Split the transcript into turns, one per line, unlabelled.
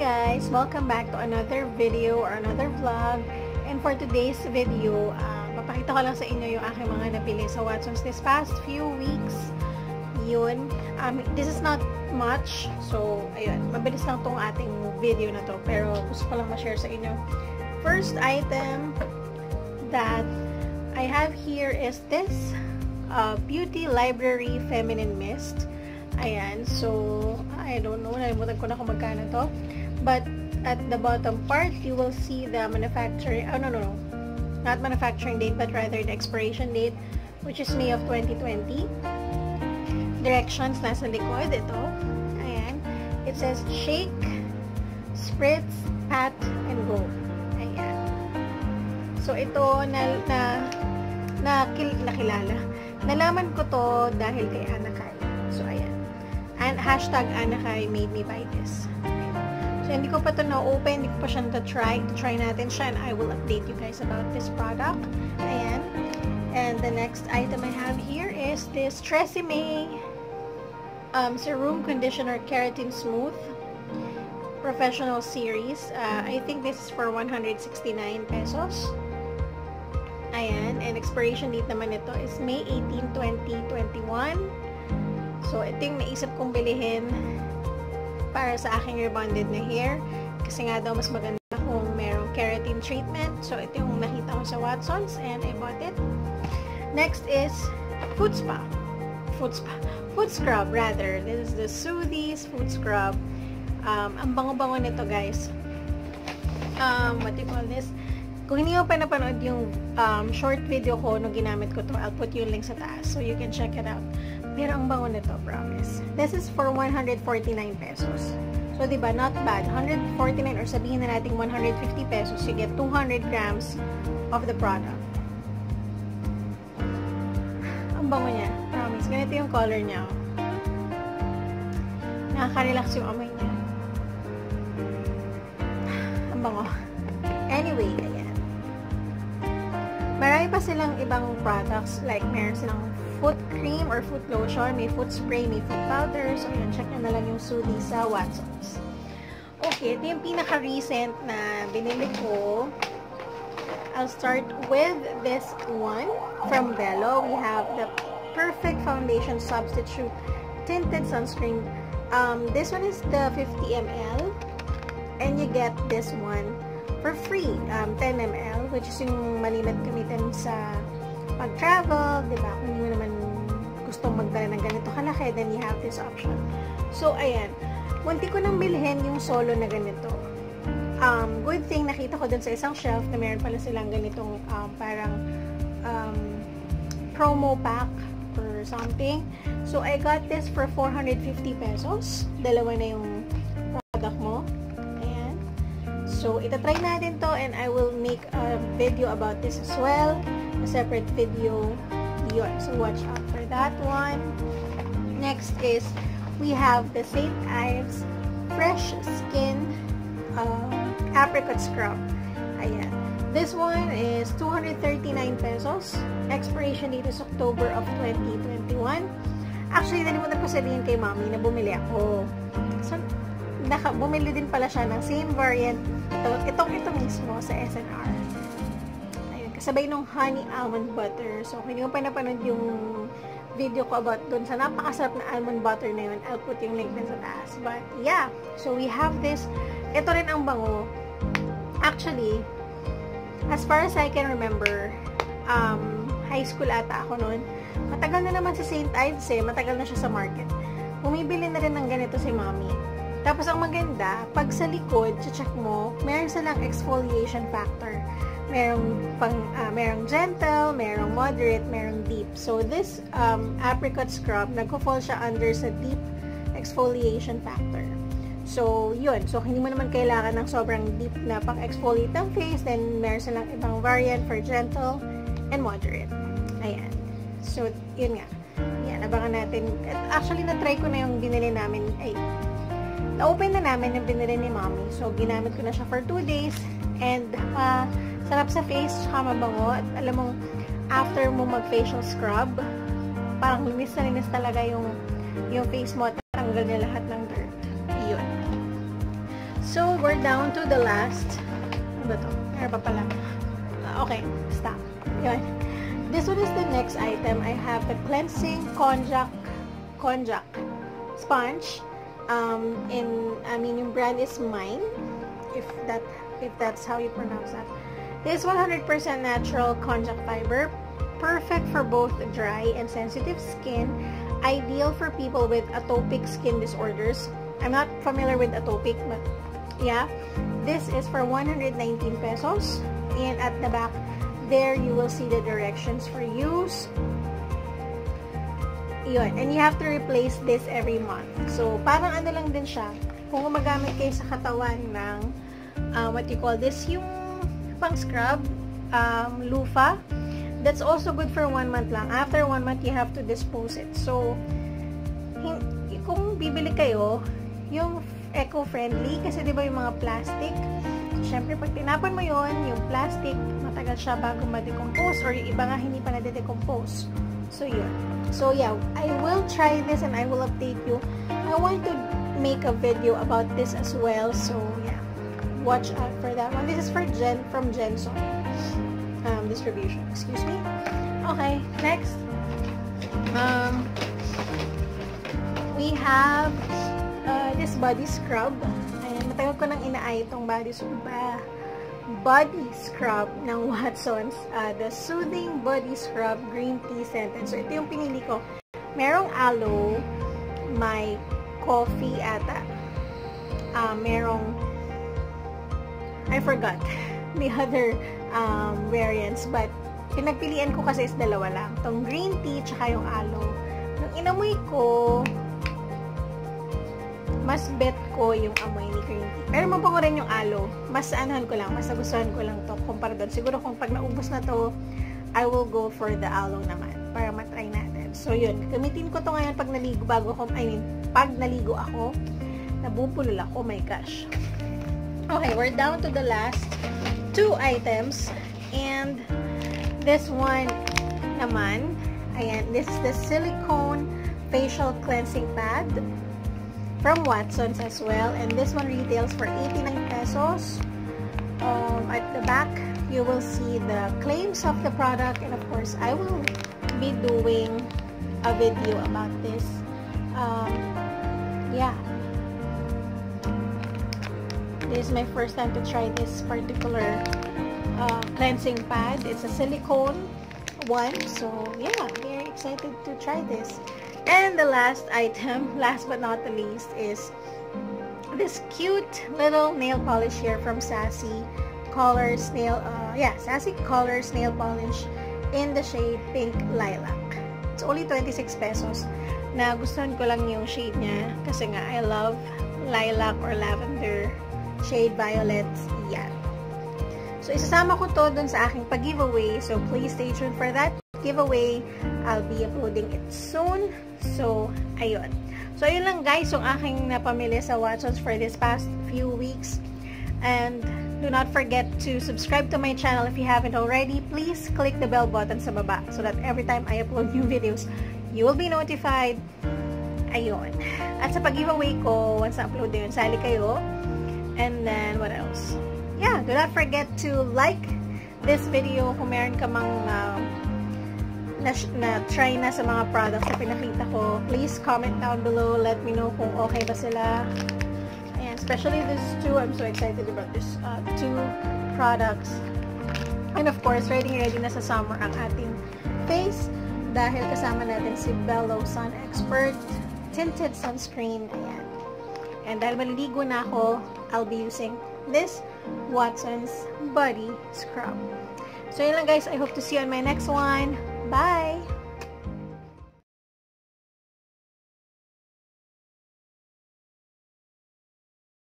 guys! Welcome back to another video or another vlog. And for today's video, uh, papakita ko lang sa inyo yung aking mga nabili sa Watson's this past few weeks. Yun. Um, this is not much. So, ayun. Mabilis lang tong ating video na to. Pero gusto ko lang ma-share sa inyo. First item that I have here is this uh, Beauty Library Feminine Mist. Ayan. So, I don't know. Nalimutan ko na kung magkano to. But at the bottom part, you will see the manufacturing, oh no, no, no, not manufacturing date, but rather the expiration date, which is May of 2020. Directions nasa likod, ito. Ayan. It says, shake, spritz, pat, and go. Ayan. So, ito, na, na, na, kil, nakilala. Nalaman ko to dahil kay Anakai. So, ayan. And hashtag Anakai made me buy this. Hindi ko pa ito na-open, hindi ko pa siya na-try. Try natin siya and I will update you guys about this product. Ayan. And the next item I have here is this Tresemme um, Serum Conditioner Keratin Smooth Professional Series. Uh, I think this is for 169 pesos. Ayan. And expiration date naman ito is May 18, 2021. So, ito yung naisip kong bilihin para sa aking rebonded na hair. Kasi nga daw mas maganda kung merong keratin treatment. So, ito yung nakita ko sa Watson's and I bought it. Next is Food Spa. Food Spa. Food Scrub, rather. This is the Soothies Food Scrub. Um, ang bango-bango nito, guys. Um, what do you call this? Kung hindi mo pa napanood yung um, short video ko nung ginamit ko to, I'll put yung link sa taas so you can check it out. Pero ang bango nito, promise. This is for 149 pesos. So, di ba, not bad. 149 or sabihin na natin 150 pesos, you get 200 grams of the product. Ang bango niya. Promise. Ganito yung color niya. Oh. Nakaka-relax yung amoy niya. Ang bango. Anyway, ayan. Marami pa silang ibang products. Like, meron silang foot cream or foot lotion, may foot spray, may foot powder. So, yun, check nyo na lang yung Sudi sa Watson's. Okay, ito yung pinaka-recent na binili ko. I'll start with this one from Bello. We have the Perfect Foundation Substitute Tinted Sunscreen. Um, this one is the 50 ml. And you get this one for free. Um, 10 ml, which is yung malimit gamitin sa pag-travel, di ba? Kung hindi mo naman gusto magdala ng ganito kalaki, then you have this option. So, ayan. Munti ko nang bilhin yung solo na ganito. Um, good thing, nakita ko dun sa isang shelf na meron pala silang ganitong um, parang um, promo pack or something. So, I got this for 450 pesos. Dalawa na yung So, itatry natin to and I will make a video about this as well a separate video yun. So, watch out for that one. Next is, we have the St. Ives Fresh Skin uh, Apricot Scrub. Ayan. This one is 239 pesos. Expiration date is October of 2021. Actually, nalimutan ko sabihin kay mami na bumili ako. So, naka, bumili din pala siya ng same variant. Ito, itong ito mismo sa SNR kasabay nung honey almond butter. So, kung hindi mo pa napanood yung video ko about dun sa napakasarap na almond butter na yun, I'll put yung link din sa taas. But, yeah. So, we have this. Ito rin ang bango. Actually, as far as I can remember, um, high school ata ako noon. Matagal na naman si St. Ives eh. Matagal na siya sa market. Bumibili na rin ng ganito si mommy. Tapos, ang maganda, pag sa likod, check mo, meron silang exfoliation factor merong pang uh, merong gentle, merong moderate, merong deep. So this um, apricot scrub, nagko-fall siya under sa deep exfoliation factor. So, yun. So, hindi mo naman kailangan ng sobrang deep na pang-exfoliate ng face. Then, meron silang ibang variant for gentle and moderate. Ayan. So, yun nga. Yan, abangan natin. Actually, na-try ko na yung binili namin. Ay, na-open na namin yung binili ni mommy. So, ginamit ko na siya for 2 days. And, uh, Sarap sa face, tsaka mabango. At alam mo, after mo mag-facial scrub, parang linis na linis talaga yung, yung face mo at tanggal niya lahat ng dirt. Yun. So, we're down to the last. Ano ba to? Meron pa pala. Uh, okay, stop. Yun. This one is the next item. I have the cleansing konjac konjac sponge. Um, in, I mean, yung brand is mine. If that, if that's how you pronounce that. This 100% natural konjac fiber. Perfect for both dry and sensitive skin. Ideal for people with atopic skin disorders. I'm not familiar with atopic, but yeah this is for 119 pesos and at the back there you will see the directions for use yun and you have to replace this every month. So parang ano lang din siya kung gumagamit kayo sa katawan ng uh, what you call this yung pang scrub um, loofah that's also good for one month lang. After one month you have to dispose it. So kung bibili kayo yung eco-friendly kasi 'di ba yung mga plastic? So, syempre pag tinapon mo yon yung plastic matagal siya bago ma-decompose or yung iba nga hindi pa na-decompose so yun. So yeah I will try this and I will update you. I want to make a video about this as well. So yeah. Watch out for that one. This is for Jen from Jenson um, distribution. Excuse me. Okay next. Um we have uh, this body scrub. Ayan, matagal ko nang inaay itong body scrub. Body scrub ng Watsons. Uh, the Soothing Body Scrub Green Tea Scented. So, ito yung pinili ko. Merong aloe, may coffee ata. Uh, merong I forgot the other um, variants. But, pinagpilian ko kasi is dalawa lang. Itong green tea, tsaka yung aloe. Nung inamoy ko, mas bet ko yung amoy ni green tea. Pero mabango rin yung aloe. Mas anuhan ko lang, mas nagustuhan ko lang to kumpara doon. Siguro kung pag naubos na to, I will go for the aloe naman para matry natin. So yun, gamitin ko to ngayon pag naligo bago ko, I mean, pag naligo ako, nabubulol ako, oh my gosh. Okay, we're down to the last two items. And this one naman, ayan, this is the silicone facial cleansing pad from Watson's as well. And this one retails for 89 pesos. Um, at the back, you will see the claims of the product. And of course, I will be doing a video about this. Um, yeah. This is my first time to try this particular uh, cleansing pad. It's a silicone one. So, yeah, very excited to try this. And the last item, last but not the least, is this cute little nail polish here from Sassy Colors Nail, uh, yeah, Sassy Colors Nail Polish in the shade Pink Lilac. It's only 26 pesos. Nagustuhan ko lang yung shade niya kasi nga I love lilac or lavender shade violets. Yan. So, isasama ko to dun sa aking pag-giveaway. So, please stay tuned for that giveaway. I'll be uploading it soon. So, ayun. So, ayun lang guys, yung aking napamili sa Watsons for this past few weeks. And, do not forget to subscribe to my channel if you haven't already. Please click the bell button sa baba so that every time I upload new videos, you will be notified. Ayun. At sa pag-giveaway ko, once na yun, sali kayo. And then, what else? Yeah, do not forget to like this video kung meron ka mang uh, na, na try na sa mga products na pinakita ko, please comment down below. Let me know kung okay ba sila. And especially this two, I'm so excited about this uh, two products. And of course, ready ready na sa summer ang ating face dahil kasama natin si Bello Sun Expert Tinted Sunscreen. Ayan. And dahil maliligo na ako, I'll be using this Watson's Body Scrub. So yun lang guys. I hope to see you on my next one. Bye!